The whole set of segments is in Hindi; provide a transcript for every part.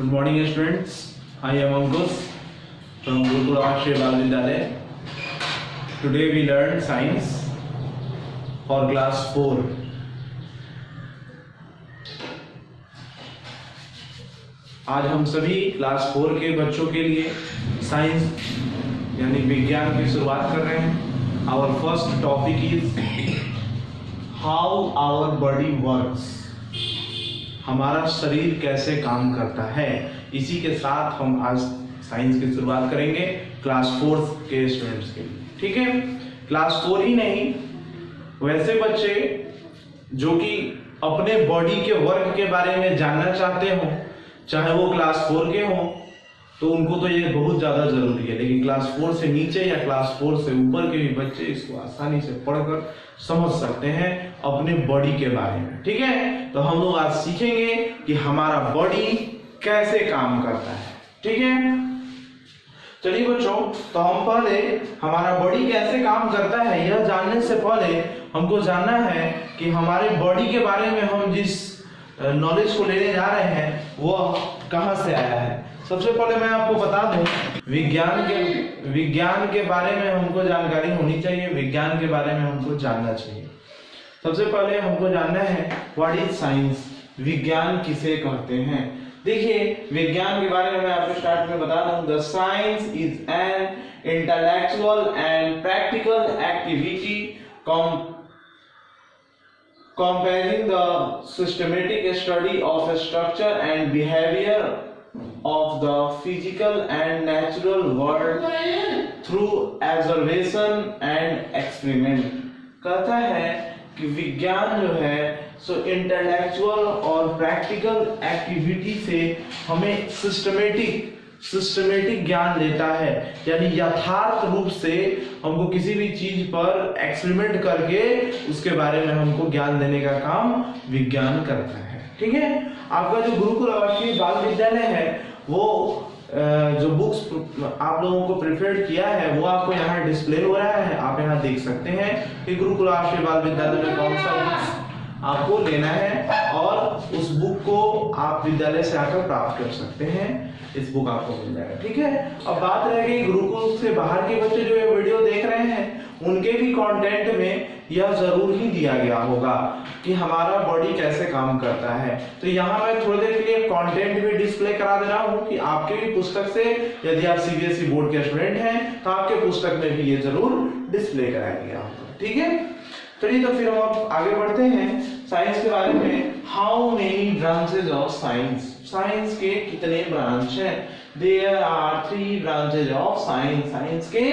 Good morning students I am Ankush from Gurukul Rashtriya Bal Vidyalaya today we learn science for class four आज हम सभी क्लास फोर के बच्चों के लिए साइंस यानी विज्ञान की शुरुआत कर रहे हैं। Our first topic is how our body works हमारा शरीर कैसे काम करता है, इसी के साथ हम आज साइंस की शुरुआत करेंगे क्लास फोर्थ के स्टूडेंट्स के लिए, ठीक है? क्लास फोर ही नहीं, वैसे बच्चे जो कि अपने बॉडी के वर्क के बारे में जानना चाहते हो, चाहे वो क्लास फोर के हों तो उनको तो ये बहुत ज़्यादा ज़रूरी है। लेकिन क्लास फोर से नीचे या क्लास फोर से ऊपर के भी बच्चे इसको आसानी से पढ़कर समझ सकते हैं अपने बॉडी के बारे में। ठीक है? तो हम लोग आज सीखेंगे कि हमारा बॉडी कैसे काम करता है। ठीक है? चलिए बच्चों तो हम पहले हमारा बॉडी कैसे काम करता है, यह जानने से पहले हमको जानना है कि हमारे बॉडी के बारे में हम जिस नॉलेज को लेने जा रहे हैं, वह कहाँ से आया है। सबसे पहले मैं आपको बता दूँ, विज्ञान के विज्ञान के बारे में हमको जानकारी होनी चाहिए, विज्ञान के बारे में हमको जानना चाहिए। सबसे पहले हमको जानना है व्हाट इज़ साइंस विज्ञान किसे कहते हैं? देखिए, विज्ञान के बारे में मैं आपको स्टार्ट में बता दूँ the science is an intellectual and practical activity comprising the systematic study of structure and behavior of the physical and natural world through observation and experiment. कहता है कि विज्ञान जो है सो इंटेलेक्चुअल और प्रैक्टिकल एक्टिविटी से हमें सिस्टमेटिक सिस्टमेटिक ज्ञान देता है। यानी यथार्थ रूप से हमको किसी भी चीज़ पर एक्सपेरिमेंट करके उसके बारे में हमको ज्ञान देने का काम विज्ञान करता है। ठीक है? आपका जो गुरुकुल आवासीय बाल विद्यालय है वो जो बुक्स आप लोगों को प्रिपेयर किया है, वो आपको यहाँ डिस्प्ले हो रहा है। आप यहाँ देख सकते हैं कि गुरुकुल आवासीय बाल विद्यालय में कौन सा बुक्स आपको लेना है और उस बुक को आप विद्यालय से आकर प्राप्त कर सकते हैं। इस बुक आपको मिल जाएगा। ठीक है? अब बात रह गई गुरुकुल से बाहर के बच्चे जो ये वीडियो देख रहे हैं। उनके भी कंटेंट में यह ज़रूर ही दिया गया होगा कि हमारा बॉडी कैसे काम करता है। तो यहाँ मैं थोड़ी देर के लिए कंटेंट भी डिस्प्ले करा दे रहा हूँ कि आपके भी पुस्तक से यदि आप सीबीएसई बोर्ड के स्टूडेंट हैं तो आपके पुस्तक में भी ये ज़रूर डिस्प्ले कराया गया होगा। ठीक है? चलिए तो फिर हम आप आगे बढ़ते हैं साइंस के बारे में। How many branches of science science के कितने ब्रांच हैं? There are three branches of science science के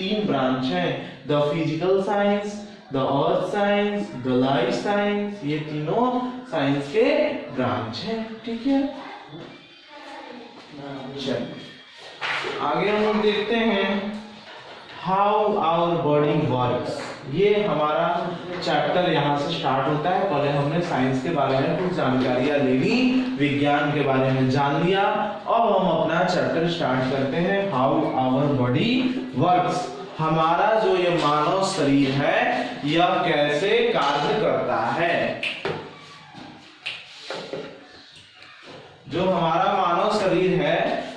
तीन ब्रांच है. The physical science the earth science the life science ये तीनों साइंस के ब्रांच है. ठीक है? चलिए. आगे हम लोग देखते हैं हाउ आवर बॉडी वर्क्स ये हमारा चैप्टर यहाँ से स्टार्ट होता है। पहले हमने साइंस के बारे में कुछ जानकारियाँ ले ली, विज्ञान के बारे में जान लिया। अब हम अपना चैप्टर स्टार्ट करते हैं। हाउ आवर बॉडी वर्क्स हमारा जो ये मानव शरीर है, यह कैसे कार्य करता है? जो हमारा मानव शरीर है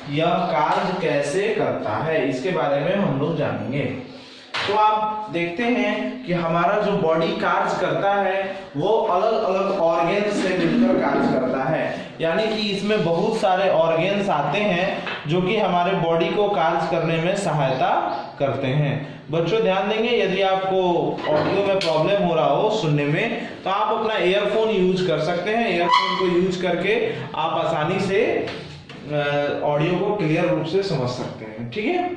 यह कार्य कैसे करता है, इसके बारे में हम लोग जानेंगे। तो आप देखते हैं कि हमारा जो बॉडी कार्य करता है, वो अलग अलग ऑर्गेन से मिलकर कार्य करता है। यानी कि इसमें बहुत सारे ऑर्गेन्स आते हैं, जो कि हमारे बॉडी को कार्य करने में सहायता करते हैं। बच्चों, ध्यान देंगे, यदि आपको ऑडियो में प्रॉब्लम हो रहा हो सुनने में तो आप अपना एयरफोन यूज़ कर सकते हैं। ईयरफोन को यूज़ करके आप आसानी से ऑडियो को क्लियर रूप से समझ सकते हैं। ठीक है?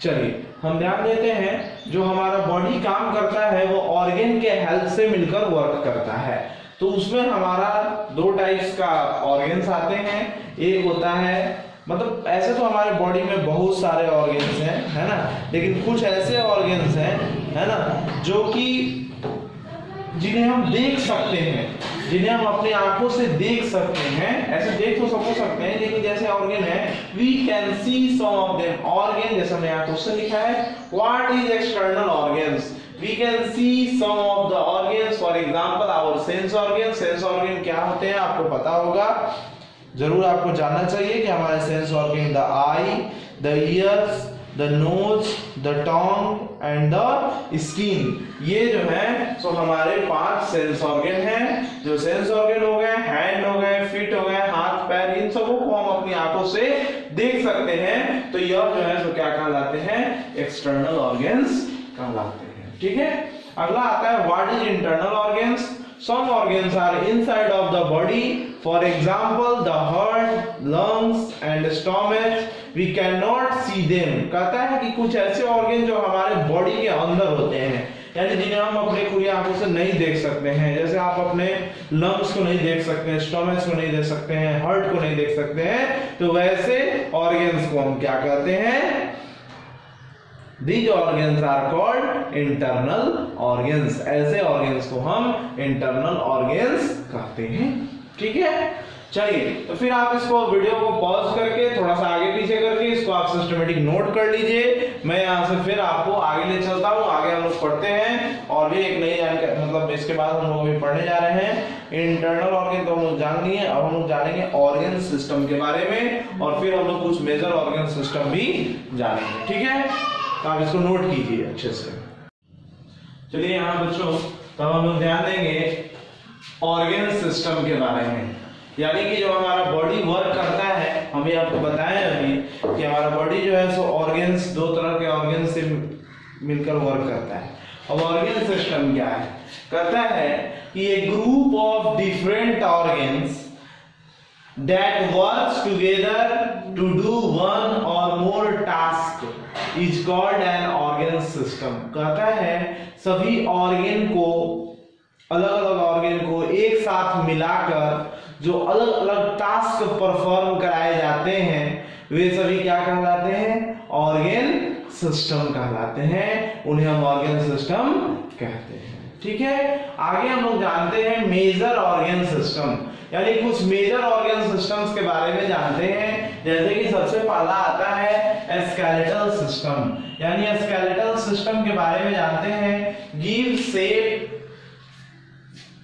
चलिए, हम ध्यान देते हैं, जो हमारा बॉडी काम करता है, वो ऑर्गेन के हेल्प से मिलकर वर्क करता है। तो उसमें हमारा दो टाइप्स का ऑर्गेन्स आते हैं। एक होता है मतलब ऐसे तो हमारे बॉडी में बहुत सारे ऑर्गेन्स हैं, है ना? लेकिन कुछ ऐसे ऑर्गेन्स हैं, है ना? जो कि जिन्हें हम देख सकते हैं। जिन्हें हम अपनी आँखों से देख सकते हैं, ऐसे देख तो सब सकते हैं, लेकिन जैसे ऑर्गेन है we can see some of them organ जैसे मैं यहाँ क्वेश्चन लिखा है what is external organs we can see some of the organs. For example, our sense organ sense organ क्या होते हैं, आपको पता होगा। ज़रूर आपको जानना चाहिए कि हमारे sense organ the eye the ears the nose the tongue and the skin ये जो है सो हमारे पाँच सेंस ऑर्गन हैं। जो सेंस ऑर्गन हो गए हैंड हो गए फीट हो गए, हाथ, पैर, इन सबों को हम अपनी आँखों से देख सकते हैं। तो यह जो है सो क्या कहलाते हैं? एक्सटर्नल ऑर्गन्स कहलाते हैं। ठीक है? अगला आता है what is internal organs some organs are inside of the body. For example, the heart, lungs, and stomach. We cannot see them. कहता है कि कुछ ऐसे ऑर्गन जो हमारे बॉडी के अंदर होते हैं। यानी जिन्हें हम अपने खुली आँखों से नहीं देख सकते हैं। जैसे आप अपने लंग्स को नहीं देख सकते हैं स्टोमच को नहीं देख सकते हैं हार्ट को नहीं देख सकते हैं तो वैसे ऑर्गन्स को हम क्या कहते हैं? These organs are called internal organs. ऐसे organs को हम internal organs कहते हैं। ठीक है? चलिए तो फिर आप इसको वीडियो को पॉज करके थोड़ा सा आगे पीछे करके इसको आप सिस्टमेटिक नोट कर लीजिए। मैं यहाँ से फिर आपको आगे ले चलता हूँ। आगे हम लोग पढ़ते हैं। और भी एक नई जानकारी मतलब इसके बाद हम लोग भी पढ़ने जा रहे हैं। इंटरनल ऑर्गेन तो हम लोग जान लिए, अब हम लोग जानेंगे ऑर्गेन सिस्टम के बारे में। और फिर हम लोग कुछ मेजर ऑर्गेन सिस्टम भी जानेंगे। ठीक है? आप इसको नोट कीजिए अच्छे से। चलिए यहाँ बच्चों तो हम लोग ध्यान देंगे ऑर्गेन सिस्टम के बारे में। यानी कि जो हमारा बॉडी वर्क करता है, हम आपको बताएँ अभी कि हमारा बॉडी जो है, सो ऑर्गन्स दो तरह के ऑर्गन से मिलकर वर्क करता है। अब ऑर्गेन सिस्टम क्या है? कहता है कि a group of different organs that works together to do one or more task is called an organ system. कहता है, सभी ऑर्गन को अलग अलग ऑर्गेन को एक साथ मिलाकर जो अलग अलग टास्क परफॉर्म कराए जाते हैं, वे सभी क्या कहलाते हैं? ऑर्गेन सिस्टम कहलाते हैं। उन्हें हम ऑर्गेन सिस्टम कहते हैं। ठीक है? आगे हम लोग जानते हैं मेजर ऑर्गेन सिस्टम यानी कुछ मेजर ऑर्गेन सिस्टम्स के बारे में जानते हैं। जैसे कि सबसे पहला आता है स्केलेटल सिस्टम यानी स्केलेटल सिस्टम के बारे में जानते हैं। Give shape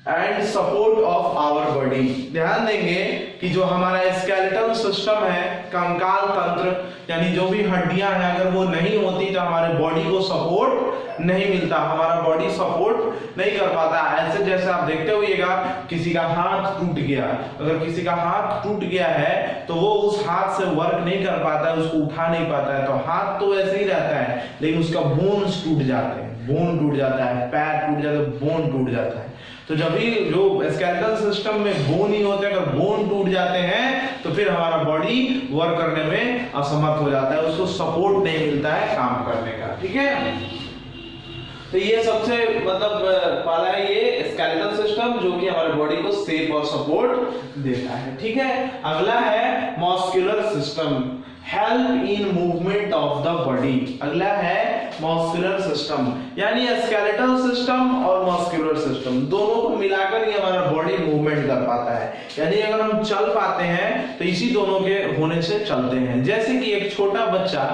and support of our body ध्यान देंगे कि जो हमारा स्केलेटल सिस्टम है, कंकाल तंत्र, यानी जो भी हड्डियाँ हैं, अगर वो नहीं होती तो हमारे बॉडी को सपोर्ट नहीं मिलता। हमारा बॉडी सपोर्ट नहीं कर पाता। ऐसे जैसे आप देखते होइएगा, किसी का हाथ टूट गया। अगर किसी का हाथ टूट गया है तो वो उस हाथ से वर्क नहीं कर पाता है उसको उठा नहीं पाता है। तो हाथ तो ऐसे ही रहता है, लेकिन उसका बोन्स टूट जाते हैं। बोन टूट जाता है, पैर टूट जाता है बोन टूट जाता है। तो जब भी जो स्केलेटल सिस्टम में बोन ही होते हैं, अगर बोन टूट जाते हैं तो फिर हमारा बॉडी वर्क करने में असमर्थ हो जाता है, उसको सपोर्ट नहीं मिलता है काम करने का, ठीक है? तो ये सबसे मतलब पहला है ये स्केलेटल सिस्टम जो कि हमारे बॉडी को सेफ़ और सपोर्ट देता है, ठीक है? अगला है muscular system help in movement of the body अगला है मॉस्कुलर सिस्टम। यानी स्केलेटल सिस्टम और मॉस्कुलर सिस्टम दोनों को मिलाकर ही हमारा बॉडी मूवमेंट कर पाता है। यानी अगर हम चल पाते हैं तो इसी दोनों के होने से चलते हैं। जैसे कि एक छोटा बच्चा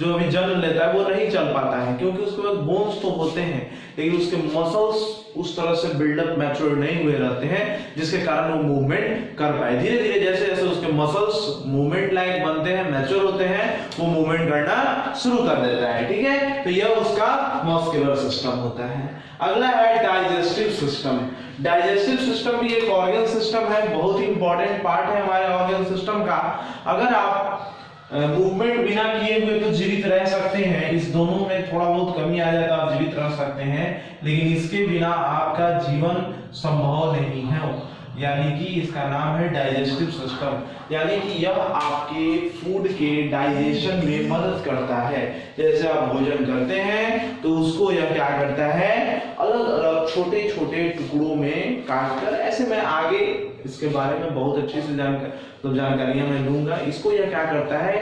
जो अभी जन्म लेता है, वो नहीं चल पाता है, क्योंकि उसके पास बोन्स तो होते हैं, लेकिन उसके मसल्स उस तरह से बिल्डअप मैच्योर नहीं हुए रहते हैं, जिसके कारण वो मूवमेंट कर पाए। धीरे धीरे जैसे जैसे उसके मसल्स मूवमेंट लायक बनते हैं मैच्योर होते हैं, वो मूवमेंट करना शुरू कर देता है, ठीक है? तो यह उसका मस्कुलर सिस्टम होता है। अगला है डाइजेस्टिव सिस्टम डाइजेस्टिव सिस्टम भी एक ऑर्गन सिस्टम है, बहुत ही इंपॉर्टेंट पार्ट है हमारे ऑर्गन सिस्टम का। अगर आप मूवमेंट बिना किए हुए तो जीवित रह सकते हैं। इस दोनों में थोड़ा बहुत कमी आ जाए तो आप जीवित रह सकते हैं, लेकिन इसके बिना आपका जीवन संभव नहीं है। यानी कि इसका नाम है डाइजेस्टिव सिस्टम यानी कि यह आपके फ़ूड के डाइजेशन में मदद करता है। जैसे आप भोजन करते हैं तो उसको यह क्या करता है? अलग अलग छोटे छोटे टुकड़ों में काटकर ऐसे मैं आगे इसके बारे में बहुत अच्छे से जानकर तो जानकारियाँ मैं लूँगा इसको यह क्या करता है?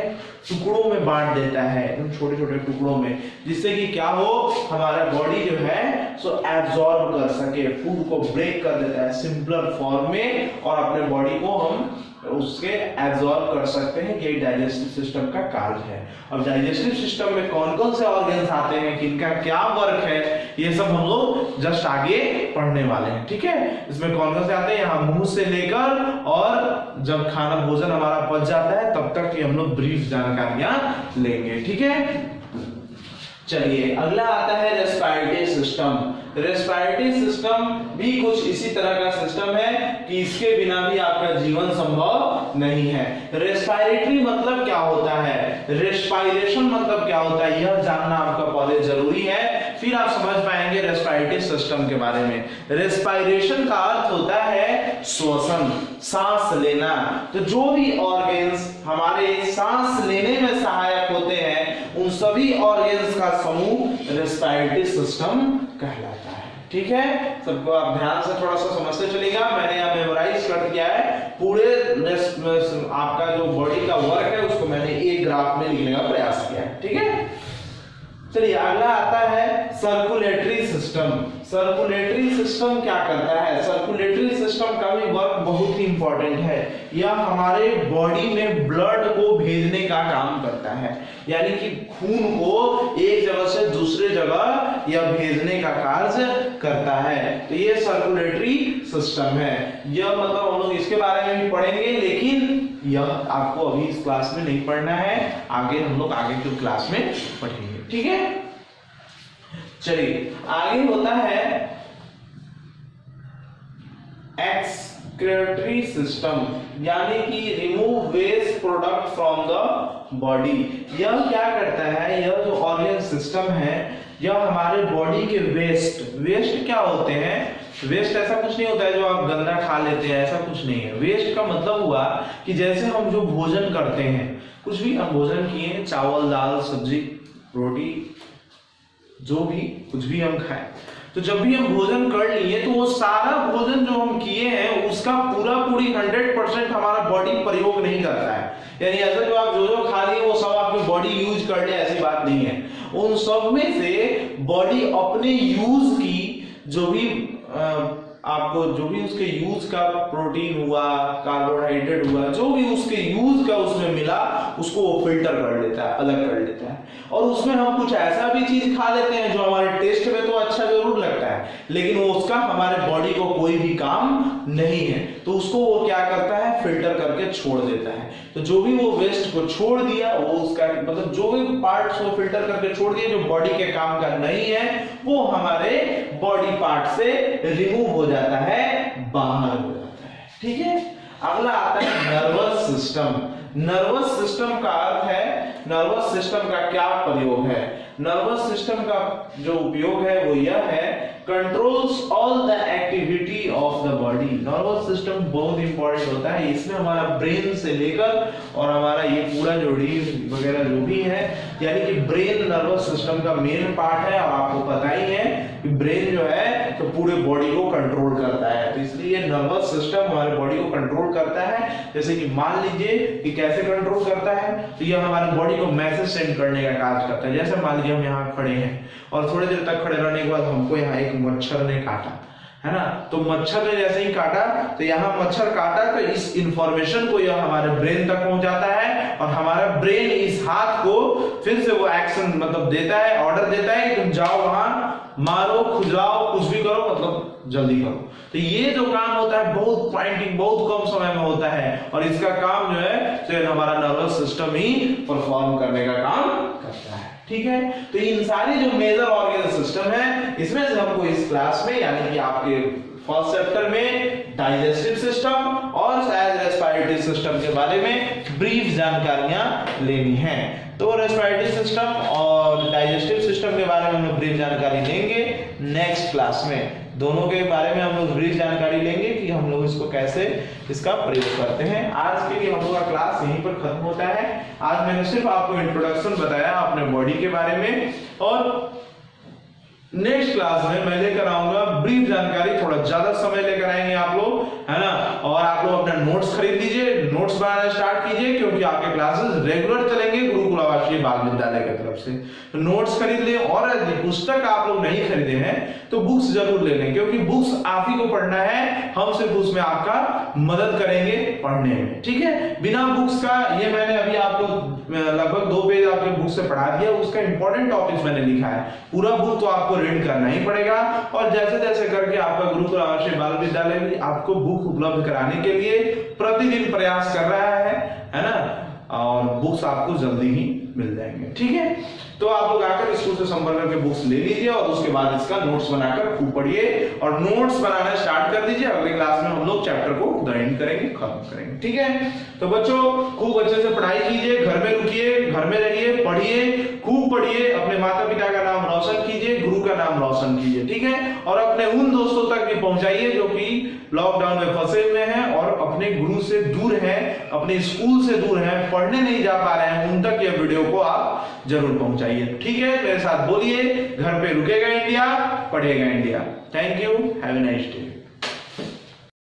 टुकड़ों में बांट देता है इन छोटे छोटे टुकड़ों में, जिससे कि क्या हो? हमारा बॉडी जो है सो एब्जॉर्ब कर सके फ़ूड को ब्रेक कर देता है सिंपलर फॉर्म में, और अपने बॉडी को हम उसके एब्जॉर्ब कर सकते हैं यही डाइजेस्टिव सिस्टम का कार्य है। अब डाइजेस्टिव सिस्टम में कौन कौन से ऑर्गन्स आते हैं, किनका क्या वर्क है, ये सब हम लोग जस्ट आगे पढ़ने वाले हैं, ठीक है? इसमें कौन कौन से आते हैं? यहाँ मुँह से लेकर और जब खाना, भोजन हमारा पच जाता है, तब तक ये हम लोग ब्रीफ जानकारियाँ लेंगे, ठीक है? चलिए, अगला आता है रेस्पायरेटरी सिस्टम रेस्पायरेटरी सिस्टम भी कुछ इसी तरह का सिस्टम है कि इसके बिना भी आपका जीवन संभव नहीं है। रेस्पायरेटरी मतलब क्या होता है? रेस्पायरेशन मतलब क्या होता है? यह जानना आपका पहले ज़रूरी है, फिर आप समझ पाएँगे रेस्पायरेटरी सिस्टम के बारे में। रेस्पायरेशन का अर्थ होता है श्वसन, सांस लेना। तो जो भी ऑर्गेन्स हमारे सांस लेने में सहायक होते हैं सभी ऑर्गेन्स का समूह रेस्पायरेटरी सिस्टम कहलाता है। ठीक है? सबको आप ध्यान से थोड़ा सा समझते चलेगा मैंने यहाँ मेमोराइज कर दिया है। पूरे आपका जो बॉडी का वर्क है, उसको मैंने एक ग्राफ में लिखने का प्रयास किया है। ठीक है? चलिए, अगला आता है सर्कुलेटरी सिस्टम सर्कुलेटरी सिस्टम क्या करता है? सर्कुलेटरी सिस्टम का भी वर्क बहुत ही इंपॉर्टेंट है। यह हमारे बॉडी में ब्लड को भेजने का काम करता है। यानी कि खून को एक जगह से दूसरे जगह यह भेजने का कार्य करता है। तो ये सर्कुलेटरी सिस्टम है। यह मतलब हम लोग इसके बारे में भी पढ़ेंगे, लेकिन यह आपको अभी इस क्लास में नहीं पढ़ना है। आगे हम लोग आगे की क्लास में पढ़ेंगे। ठीक है? चलिए, आगे होता है एक्सक्रेटरी सिस्टम यानी कि remove waste product from the body यह क्या करता है? यह जो ऑर्गन सिस्टम है, यह हमारे बॉडी के वेस्ट वेस्ट क्या होते हैं? वेस्ट ऐसा कुछ नहीं होता है जो आप गंदा खा लेते हैं, ऐसा कुछ नहीं है। वेस्ट का मतलब हुआ कि जैसे हम जो भोजन करते हैं, कुछ भी हम भोजन किए, चावल, दाल, सब्ज़ी, रोटी जो भी कुछ भी हम खाएँ। तो जब भी हम भोजन कर लिए तो वो सारा भोजन जो हम किए हैं उसका पूरा पूरी हंड्रेड परसेंट हमारा बॉडी प्रयोग नहीं करता है। यानी ऐसा जो आप जो जो खा लिए वो सब आपकी बॉडी यूज़ कर ले ऐसी बात नहीं है। उन सब में से बॉडी अपने यूज़ की जो भी आ, आपको जो भी उसके यूज़ का प्रोटीन हुआ कार्बोहाइड्रेट हुआ, जो भी उसके यूज़ का उसमें मिला, उसको वो फ़िल्टर कर लेता है, अलग कर लेता है। और उसमें हम कुछ ऐसा भी चीज़ खा लेते हैं जो हमारे टेस्ट में तो अच्छा ज़रूर लगता है, लेकिन वो उसका हमारे बॉडी को कोई भी काम नहीं है। तो उसको वो क्या करता है? फ़िल्टर करके छोड़ देता है। तो जो भी वो वेस्ट को छोड़ दिया, वो उसका मतलब जो भी पार्ट को फ़िल्टर करके छोड़ दिया जो बॉडी के काम का नहीं है, वो हमारे बॉडी पार्ट से रिमूव हो जाता है, बाहर हो जाता है। ठीक है? अगला आता है नर्वस सिस्टम नर्वस सिस्टम का अर्थ है नर्वस सिस्टम का क्या प्रयोग है? नर्वस सिस्टम का जो उपयोग है वो यह है controls all the activity of the body nervous system बहुत इंपॉर्टेंट होता है, इसमें हमारा ब्रेन से लेकर और हमारा ये पूरा जो डी वगैरह जो भी है यानी कि ब्रेन नर्वस सिस्टम का मेन पार्ट है और आपको पता ही है कि ब्रेन जो है तो पूरे बॉडी को कंट्रोल करता है। तो इसलिए नर्वस सिस्टम हमारे बॉडी को कंट्रोल करता है। जैसे कि मान लीजिए कि कैसे कंट्रोल करता है तो यह हमारे बॉडी को मैसेज सेंड करने का कार्य करता है। जैसे मान लीजिए हम यहाँ खड़े हैं, और थोड़ी देर तक खड़े रहने के बाद हमको यहाँ एक मच्छर ने काटा। है ना? तो मच्छर ने जैसे ही काटा तो यहाँ मच्छर काटा तो इस इंफॉर्मेशन को यह हमारे ब्रेन तक पहुंचाता है और हमारा ब्रेन इस हाथ को फिर से वो एक्शन मतलब देता है ऑर्डर देता है तुम जाओ वहाँ, मारो, खुजलाओ, कुछ भी करो मतलब जल्दी करो। तो ये जो काम होता है, बहुत पॉइंटिंग बहुत कम समय में होता है और इसका काम जो है तो हमारा नर्वस सिस्टम ही परफॉर्म करने का काम करता है। ठीक है? तो इन सारी जो मेजर ऑर्गेन सिस्टम है, इसमें से हमको इस क्लास में, यानी कि आपके फ़र्स्ट चैप्टर में डाइजेस्टिव सिस्टम और शायद रेस्पिरेटरी सिस्टम के बारे में ब्रीफ जानकारियाँ लेनी है। तो रेस्पिरेटरी सिस्टम और डाइजेस्टिव सिस्टम के बारे में हम लोग ब्रीफ जानकारी लेंगे। नेक्स्ट क्लास में। दोनों के बारे में हम लोग ब्रीफ जानकारी लेंगे कि हम लोग इसको कैसे इसका प्रयोग करते हैं। आज के लिए हम लोग का क्लास यहीं पर खत्म होता है। आज मैंने सिर्फ़ आपको इंट्रोडक्शन बताया अपने बॉडी के बारे में और नेक्स्ट क्लास में मैं लेकर आऊँगा ब्रीफ जानकारी, थोड़ा ज़्यादा समय लेकर आएँगे आप लोग, है ना? और आप लोग अपना नोट्स खरीद लीजिए नोट्स बनाना स्टार्ट कीजिए, क्योंकि आपके क्लासेस रेगुलर चलेंगे गुरुकुल आवासीय बाल विद्यालय की तरफ़ से। तो नोट्स खरीद ले, और यदि पुस्तक आप लोग नहीं खरीदे हैं तो बुक्स ज़रूर ले लें, क्योंकि बुक्स आप ही को पढ़ना है, हम सिर्फ़ उसमें आपका मदद करेंगे पढ़ने में, ठीक है? बिना बुक्स का, ये मैंने अभी आपको लगभग दो पेज आपके बुक से पढ़ा दिया, उसका इंपॉर्टेंट टॉपिक्स मैंने लिखा है। पूरा बुक तो आपको ज्वाइन करना ही पड़ेगा। और जैसे जैसे करके आपका गुरुकुल आवासीय बाल विद्यालय भी आपको बुक उपलब्ध कराने के लिए प्रतिदिन प्रयास कर रहा है है ना? और बुक्स आपको जल्दी ही मिल जाएँगे, ठीक है? तो आप लोग आकर स्कूल से संपर्क करके बुक्स ले लीजिए और उसके बाद इसका नोट्स बनाकर खूब पढ़िए। और नोट्स बनाना स्टार्ट कर दीजिए। अगले क्लास में हम लोग चैप्टर को ग्राइंड करेंगे, खत्म करेंगे। ठीक है? तो बच्चों, खूब अच्छे से पढ़ाई कीजिए, घर में रुकिए, घर में रहिए, पढ़िए, खूब पढ़िए। अपने माता पिता का नाम रोशन कीजिए, गुरु का नाम रोशन कीजिए। ठीक है? और अपने उन दोस्तों तक भी पहुंचाइए जो कि लॉकडाउन में फंसे हुए हैं और अपने गुरु से दूर हैं, अपने स्कूल से दूर हैं, पढ़ने नहीं जा पा रहे हैं। उन तक ये वीडियो को आप ज़रूर पहुंचाइए। ठीक है? मेरे साथ बोलिए, घर पे रुकेगा इंडिया, पढ़ेगा India. Thank you have a nice day